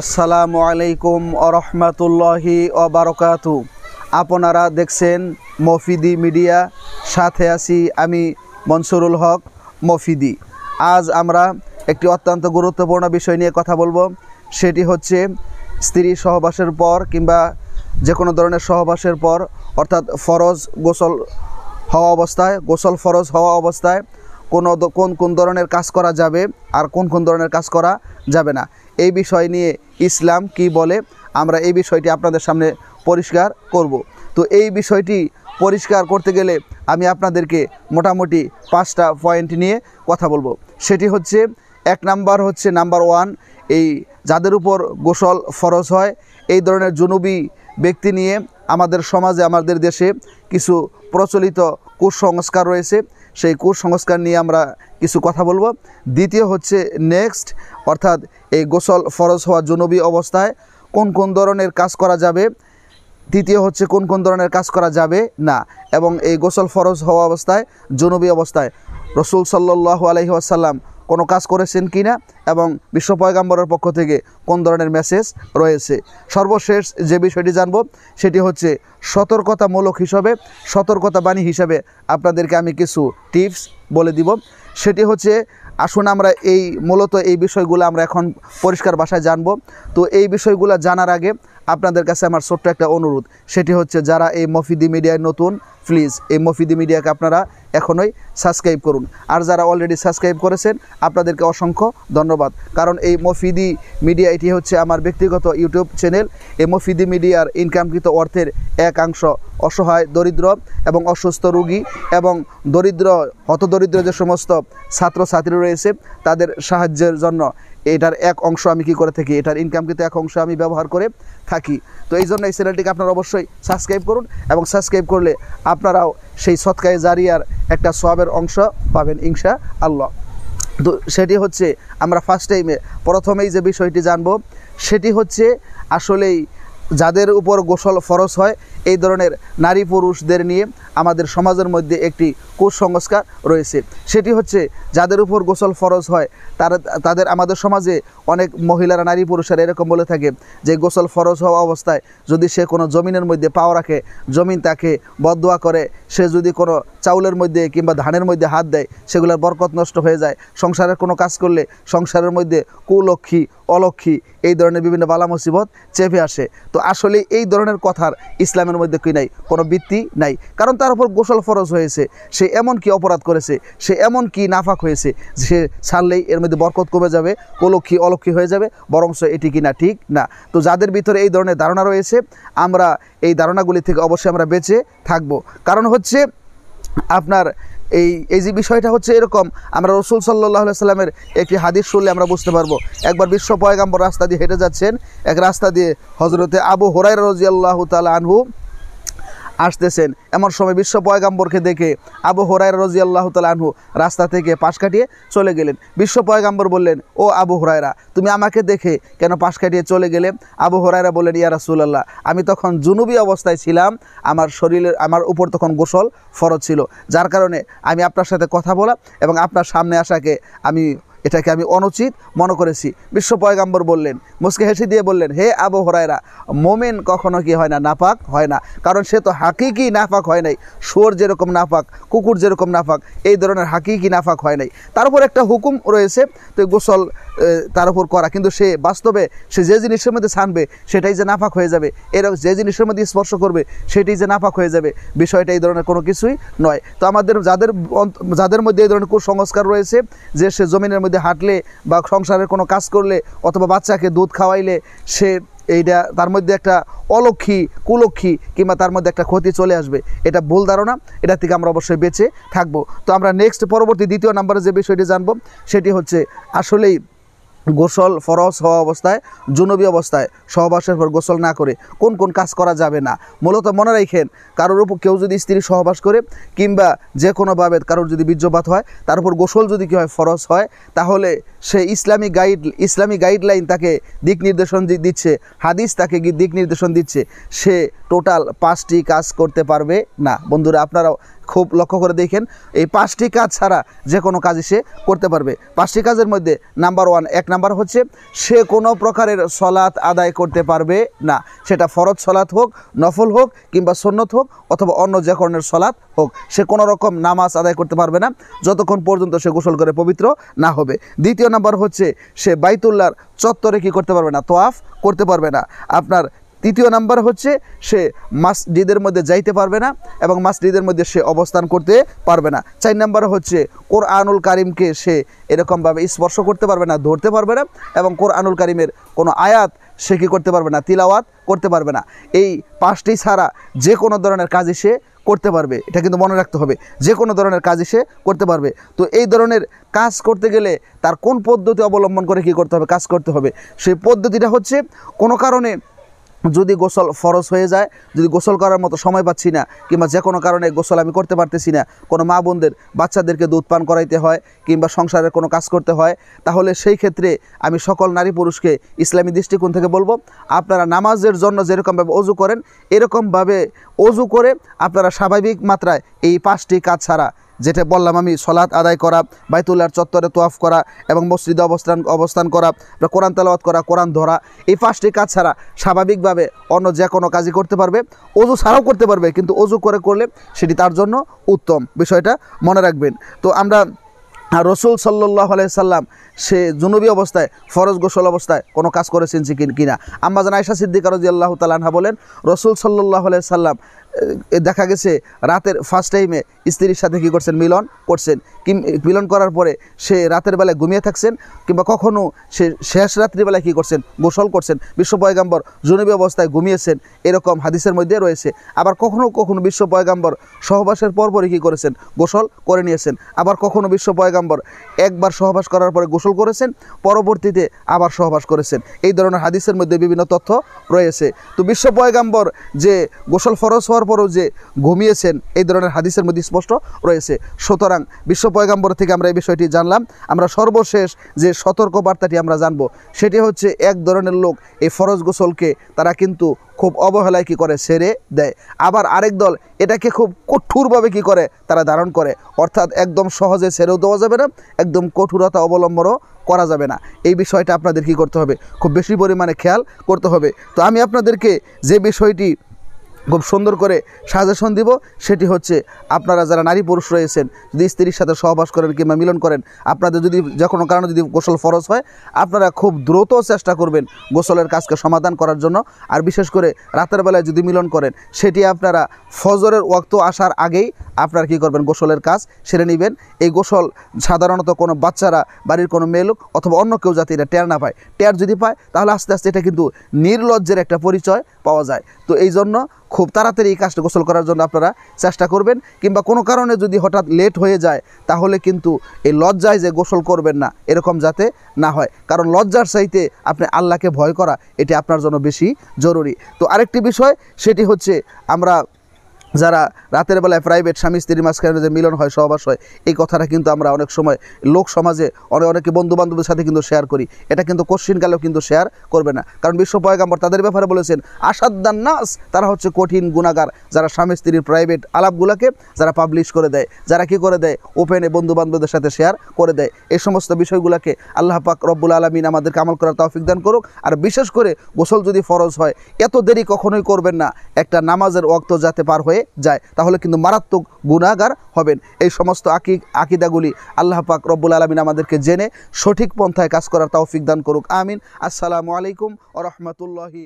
আসসালামু আলাইকুম আরহামতুল্লাহি বারকাতু আপনারা দেখছেন মফিদি মিডিয়া, সাথে আছি আমি মনসুরুল হক মফিদি। আজ আমরা একটি অত্যন্ত গুরুত্বপূর্ণ বিষয় নিয়ে কথা বলব। সেটি হচ্ছে স্ত্রী সহবাসের পর কিংবা যে কোনো ধরনের সহবাসের পর, অর্থাৎ ফরজ গোসল হওয়া অবস্থায়, গোসল ফরজ হওয়া অবস্থায় কোনো কোন কোন ধরনের কাজ করা যাবে আর কোন কোন ধরনের কাজ করা যাবে না। এই বিষয় নিয়ে ইসলাম কি বলে, আমরা এই বিষয়টি আপনাদের সামনে পরিষ্কার করব। তো এই বিষয়টি পরিষ্কার করতে গেলে আমি আপনাদেরকে মোটামুটি পাঁচটা পয়েন্ট নিয়ে কথা বলব। সেটি হচ্ছে, এক নাম্বার হচ্ছে নাম্বার ওয়ান এই যাদের উপর গোসল ফরজ হয়, এই ধরনের জনবী ব্যক্তি নিয়ে আমাদের সমাজে, আমাদের দেশে কিছু প্রচলিত কুসংস্কার রয়েছে। সেই কুসংস্কার নিয়ে আমরা কিছু কথা বলব। দ্বিতীয় হচ্ছে নেক্সট অর্থাৎ এই গোসল ফরজ হওয়া জনবী অবস্থায় কোন কোন ধরনের কাজ করা যাবে? তৃতীয় হচ্ছে কোন কোন ধরনের কাজ করা যাবে? না। এবং এই গোসল ফরজ হওয়া অবস্থায়, জনবী অবস্থায় রসুল সাল্লাহ আলহি আসাল্লাম কোনো কাজ করেছেন কি না এবং বিশ্ব পয়গাম্বরের পক্ষ থেকে কোন ধরনের মেসেজ রয়েছে? সর্বশেষ যে বিষয়টি জানব, সেটি হচ্ছে সতর্কতামূলক হিসাবে সতর্কতা বাণী হিসাবে আপনাদেরকে আমি কিছু টিপস বলে দিব। সেটি হচ্ছে, আসুন আমরা এই মূলত এই বিষয়গুলো আমরা এখন পরিষ্কার ভাষায় জানব। তো এই বিষয়গুলো জানার আগে আপনাদের কাছে আমার ছোট্ট একটা অনুরোধ। সেটি হচ্ছে যারা এই মফিদি মিডিয়ায় নতুন প্লিজ এই মফিদি মিডিয়াকে আপনারা এখনই সাবস্ক্রাইব করুন। আর যারা অলরেডি সাবস্ক্রাইব করেছেন, আপনাদেরকে অসংখ্য ধন্যবাদ। কারণ এই মফিদি মিডিয়া এটি হচ্ছে আমার ব্যক্তিগত ইউটিউব চ্যানেল এই মফিদি মিডিয়ার ইনকামকৃত অর্থের একাংশ অসহায়, দরিদ্র এবং অসুস্থ রোগী এবং দরিদ্র, হতদরিদ্র যে সমস্ত ছাত্রছাত্রী রয়েছে, তাদের সাহায্যের জন্য এটার এক অংশ আমি কি করে থাকি? এটার ইনকামকৃত এক অংশ আমি ব্যবহার করে থাকি। তো এই জন্য এই চ্যানেলটিকে আপনারা অবশ্যই সাবস্ক্রাইব করুন এবং সাবস্ক্রাইব করলে আপনারাও সেই সৎকায় জারিয়ার একটা সবের অংশ পাবেন ইনশা আল্লাহ তো সেটি হচ্ছে আমরা ফার্স্ট টাইমে প্রথমেই যে বিষয়টি জানব, সেটি হচ্ছে আসলেই যাদের উপর গোসল ফরজ হয়, এই ধরনের নারী পুরুষদের নিয়ে আমাদের সমাজের মধ্যে একটি কুসংস্কার রয়েছে। সেটি হচ্ছে, যাদের উপর গোসল ফরজ হয়, তারা, তাদের আমাদের সমাজে অনেক মহিলারা, নারী পুরুষেরা এরকম বলে থাকে যে, গোসল ফরজ হওয়া অবস্থায় যদি সে কোনো জমিনের মধ্যে পাও রাখে, জমিন তাকে বদোয়া করে, সে যদি কোনো চাউলের মধ্যে কিংবা ধানের মধ্যে হাত দেয়, সেগুলোর বরকত নষ্ট হয়ে যায়। সংসারের কোনো কাজ করলে সংসারের মধ্যে কুলক্ষী অলক্ষী এই ধরনের বিভিন্ন বালা মুসিবত চেপে আসে। তো আসলে এই ধরনের কথার ইসলামের মধ্যে কি নাই? কোনো বৃত্তি নাই। কারণ তার উপর গোসল ফরজ হয়েছে। সে এমন কি অপরাধ করেছে? সে এমন কি নাফাক হয়েছে? সে ছাড়লেই এর মধ্যে বরকত কমে যাবে, কুলক্ষী অলক্ষী হয়ে যাবে, বরংস এটি কি না, ঠিক না। তো যাদের ভিতরে এই ধরনের ধারণা রয়েছে, আমরা এই ধারণাগুলি থেকে অবশ্যই আমরা বেঁচে থাকব। কারণ হচ্ছে আপনার এই এই যে বিষয়টা হচ্ছে এরকম, আমরা রসুল সাল্লাহ সাল্লামের একটি হাদিস শুনলে আমরা বুঝতে পারব। একবার বিশ্ব পয়গাম্বর রাস্তা দিয়ে হেঁটে যাচ্ছেন, এক রাস্তা দিয়ে হজরতে আবু হরাই রাজিয়াল্লাহ তাল আনহু আসতেছেন। এমন সময় বিশ্ব পয়গাম্বরকে দেখে আবু হোরাই রাজি আল্লাহ আনহু রাস্তা থেকে পাশ কাটিয়ে চলে গেলেন। বিশ্ব পয়গাম্বর বললেন, ও আবু হোরাইরা তুমি আমাকে দেখে কেন পাশ কাটিয়ে চলে গেলে? আবু হোরাইরা বললেন, ইয়া রাসুল্লাহ আমি তখন জুনুবি অবস্থায় ছিলাম। আমার শরীরের, আমার উপর তখন গোসল ফরজ ছিল। যার কারণে আমি আপনার সাথে কথা বলা এবং আপনার সামনে আসাকে আমি এটাকে আমি অনুচিত মনে করেছি। বিশ্ব পয়গাম্বর বললেন, মুসকে হেসে দিয়ে বললেন, হে আবু হরাইরা মোমেন কখনো কি হয় না নাপাক হয় না? কারণ সে তো হাকিকি নাপাক হয় নাই। শুয়োর যেরকম নাপাক কুকুর যেরকম নাপাক এই ধরনের হাকিকি নাপাক হয় নাই। তার উপর একটা হুকুম রয়েছে, তো গোসল তার উপর করা। কিন্তু সে বাস্তবে, সে যে জিনিসের মধ্যে ছানবে, সেটাই যে নাপাক হয়ে যাবে। এরকম যে জিনিসের মধ্যে স্পর্শ করবে, সেটাই যে নাপাক হয়ে যাবে। বিষয়টা এই ধরনের কোনো কিছুই নয়। তো আমাদের যাদের যাদের মধ্যে এই ধরনের কুসংস্কার রয়েছে, যে সে জমিনের মধ্যে হাঁটলে বা সংসারের কোনো কাজ করলে অথবা বাচ্চাকে দুধ খাওয়াইলে সে এইটা তার মধ্যে একটা অলক্ষী, কুলক্ষী কিংবা তার মধ্যে একটা ক্ষতি চলে আসবে। এটা ভুল ধারণা, এটা থেকে আমরা অবশ্যই বেঁচে থাকব। তো আমরা নেক্সট পরবর্তী দ্বিতীয় নাম্বারে যে বিষয়টি জানব, সেটি হচ্ছে আসলেই গোসল ফরজ হওয়া অবস্থায়, জুনবী অবস্থায় সহবাসের পর গোসল না করে কোন কোন কাজ করা যাবে না। মূলত মনে রাখেন, কারোর উপর কেউ যদি স্ত্রী সহবাস করে কিংবা যে কোনোভাবে কারোর যদি বীর্যপাত হয়, তার উপর গোসল যদি কী হয় ফরজ হয়, তাহলে সে ইসলামী গাইড, ইসলামী গাইডলাইন তাকে দিক নির্দেশন দিচ্ছে, হাদিস তাকে দিক নির্দেশন দিচ্ছে, সে টোটাল পাঁচটি কাজ করতে পারবে না। বন্ধুরা, আপনারাও খুব লক্ষ্য করে দেখেন, এই পাঁচটি কাজ ছাড়া যে কোনো কাজই সে করতে পারবে। পাঁচটি কাজের মধ্যে নাম্বার ওয়ান এক নাম্বার হচ্ছে সে কোনো প্রকারের সলাৎ আদায় করতে পারবে না। সেটা ফরজ সলাৎ হোক, নফল হোক, কিংবা সন্নত হোক, অথবা অন্য যে ধরনের সলাৎ হোক, সে কোনো রকম নামাজ আদায় করতে পারবে না, যতক্ষণ পর্যন্ত সে গোসল করে পবিত্র না হবে। দ্বিতীয় নাম্বার হচ্ছে সে বাইতুল্লার চত্বরে কি করতে পারবে না? তোয়াফ করতে পারবে না। আপনার তৃতীয় নাম্বার হচ্ছে সে মসজিদের মধ্যে যাইতে পারবে না এবং মসজিদের মধ্যে সে অবস্থান করতে পারবে না। চার নাম্বার হচ্ছে কোরআনুল কারিমকে সে এরকমভাবে স্পর্শ করতে পারবে না, ধরতে পারবে না এবং কোরআনুল কারিমের কোনো আয়াত সে কী করতে পারবে না, তিলাওয়াত করতে পারবে না। এই পাঁচটি ছাড়া যে কোনো ধরনের কাজই সে করতে পারবে, এটা কিন্তু মনে রাখতে হবে, যে কোনো ধরনের কাজই সে করতে পারবে। তো এই ধরনের কাজ করতে গেলে তার কোন পদ্ধতি অবলম্বন করে কি করতে হবে, কাজ করতে হবে? সেই পদ্ধতিটা হচ্ছে কোনো কারণে যদি গোসল ফরজ হয়ে যায়, যদি গোসল করার মতো সময় পাচ্ছি না, কিংবা যে কোনো কারণে গোসল আমি করতে পারতেছি না, কোনো মা বোনদের, বাচ্চাদেরকে দুধ পান করাইতে হয়, কিংবা সংসারের কোনো কাজ করতে হয়, তাহলে সেই ক্ষেত্রে আমি সকল নারী পুরুষকে ইসলামী দৃষ্টিকোণ থেকে বলব, আপনারা নামাজের জন্য যেরকমভাবে অজু করেন, এরকমভাবে অজু করে আপনারা স্বাভাবিক মাত্রায় এই পাঁচটি কাজ ছাড়া যেটা বললাম আমি, সলাৎ আদায় করা বাইতুল্লার চত্বরে তোয়াফ করা এবং মসজিদে অবস্থান অবস্থান করা, বা কোরআন তেলাওয়াত করা, কোরআন ধরা, এই পাঁচটি কাজ ছাড়া স্বাভাবিকভাবে অন্য যে কোনো কাজই করতে পারবে, অজু ছাড়াও করতে পারবে, কিন্তু অজু করে করলে সেটি তার জন্য উত্তম। বিষয়টা মনে রাখবেন। তো আমরা রসুল সাল্লাহ সাল্লাম সে জুনুবি অবস্থায়, ফরজ গোসল অবস্থায় কোনো কাজ করেছেন কিন- আম্মাজান আয়সা সিদ্দিকা রাজি আল্লাহ তালাহা বলেন, রসুল সাল্লাহ সাল্লাম দেখা গেছে রাতের ফার্স্ট টাইমে স্ত্রীর সাথে কী করছেন? মিলন করছেন। কি মিলন করার পরে সে রাতের বেলায় ঘুমিয়ে থাকছেন কিংবা কখনও সে শেষ রাত্রিবেলায় কী করছেন? গোসল করছেন। বিশ্ব পয়গাম্বর জুনুবি অবস্থায় ঘুমিয়েছেন। এরকম হাদিসের মধ্যে রয়েছে। আবার কখনও কখনও বিশ্ব পয়গাম্বর সহবাসের পরপরই কী করেছেন? গোসল করে নিয়েছেন। আবার কখনও বিশ্ব পয়গাম্বর একবার সহবাস করার পরে গোসল করেছেন, পরবর্তীতে আবার সহবাস করেছেন। এই ধরনের হাদিসের মধ্যে বিভিন্ন তথ্য রয়েছে। তো বিশ্ব পয়গাম্বর যে গোসল ফরজ হওয়ার পরও যে ঘুমিয়েছেন, এই ধরনের হাদিসের মধ্যে স্পষ্ট রয়েছে। সুতরাং বিশ্ব পয়গাম্বর থেকে আমরা এই বিষয়টি জানলাম। আমরা সর্বশেষ যে সতর্ক বার্তাটি আমরা জানব, সেটি হচ্ছে এক ধরনের লোক এই ফরজ গোসলকে তারা কিন্তু খুব অবহেলায় কি করে সেরে দেয়। আবার আরেক দল এটাকে খুব কঠোরভাবে কি করে তারা ধারণ করে। অর্থাৎ একদম সহজে সেরেও দেওয়া যাবে না, একদম কঠোরতা অবলম্বনও করা যাবে না। এই বিষয়টা আপনাদের কি করতে হবে? খুব বেশি পরিমাণে খেয়াল করতে হবে। তো আমি আপনাদেরকে যে বিষয়টি খুব সুন্দর করে সাজেশন দিব। সেটি হচ্ছে আপনারা যারা নারী পুরুষ রয়েছেন, যদি স্ত্রীর সাথে সহবাস করেন কিংবা মিলন করেন, আপনাদের যদি যে কোনো কারণে যদি গোসল ফরজ হয়, আপনারা খুব দ্রুত চেষ্টা করবেন গোসলের কাজকে সমাধান করার জন্য। আর বিশেষ করে রাতের বেলায় যদি মিলন করেন, সেটি আপনারা ফজরের ওয়াক্ত আসার আগেই আপনারা কী করবেন, গোসলের কাজ সেরে নেবেন। এই গোসল সাধারণত কোনো বাচ্চারা, বাড়ির কোনো মেয়ে লোক অথবা অন্য কেউ যাতে এটা টের না পায়। টের যদি পায়, তাহলে আস্তে আস্তে এটা কিন্তু নির্লজ্জের একটা পরিচয় পাওয়া যায়। তো এই জন্য খুব তাড়াতাড়ি এই কাজটা গোসল করার জন্য আপনারা চেষ্টা করবেন, কিংবা কোনো কারণে যদি হঠাৎ লেট হয়ে যায়, তাহলে কিন্তু এই লজ্জায় যে গোসল করবেন না, এরকম যাতে না হয়। কারণ লজ্জার চাইতে আপনি আল্লাহকে ভয় করা, এটি আপনার জন্য বেশি জরুরি। তো আরেকটি বিষয়, সেটি হচ্ছে আমরা যারা রাতের বেলায় প্রাইভেট স্বামী, স্ত্রীর মাঝখানে যে মিলন হয়, সহবাস হয়, এই কথাটা কিন্তু আমরা অনেক সময় লোক সমাজে অনেক অনেকে বন্ধু বান্ধবদের সাথে কিন্তু শেয়ার করি। এটা কিন্তু কোশ্চিনকালেও কিন্তু শেয়ার করবে না। কারণ বিশ্ব পয়গাম্বর তাদের ব্যাপারে বলেছেন, আসাদ্দান নাস তারা হচ্ছে কঠিন গুণাগার যারা স্বামী, স্ত্রীর প্রাইভেট আলাপগুলোকে যারা পাবলিশ করে দেয়, যারা কি করে দেয়? ওপেনে বন্ধু বান্ধবদের সাথে শেয়ার করে দেয়। এই সমস্ত বিষয়গুলোকে আল্লাহ পাক রব্বুল আলমিন আমাদেরকে আমল করার তৌফিক দান করুক। আর বিশেষ করে গোসল যদি ফরজ হয়, এত দেরি কখনোই করবেন না। একটা নামাজের ওয়াক্ত যাতে পার হয়ে যায়, তাহলে কিন্তু মারাত্মক গুণাগার হবেন। এই সমস্ত আকি, আকিদাগুলি আল্লাহ পাক রব্বুল আলমিন আমাদেরকে জেনে সঠিক পন্থায় কাজ করার তৌফিক দান করুক। আমিন। আসসালামু আলাইকুম ও রহমতুল্লাহি